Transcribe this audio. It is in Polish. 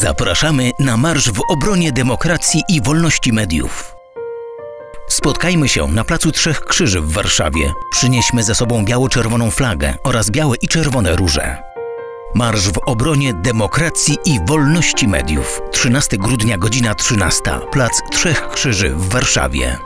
Zapraszamy na marsz w obronie demokracji i wolności mediów. Spotkajmy się na Placu Trzech Krzyży w Warszawie. Przynieśmy ze sobą biało-czerwoną flagę oraz białe i czerwone róże. Marsz w obronie demokracji i wolności mediów. 13 grudnia, godzina 13. Plac Trzech Krzyży w Warszawie.